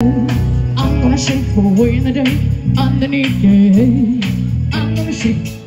I'm gonna shake away in the day underneath, yeah. I'm gonna shake.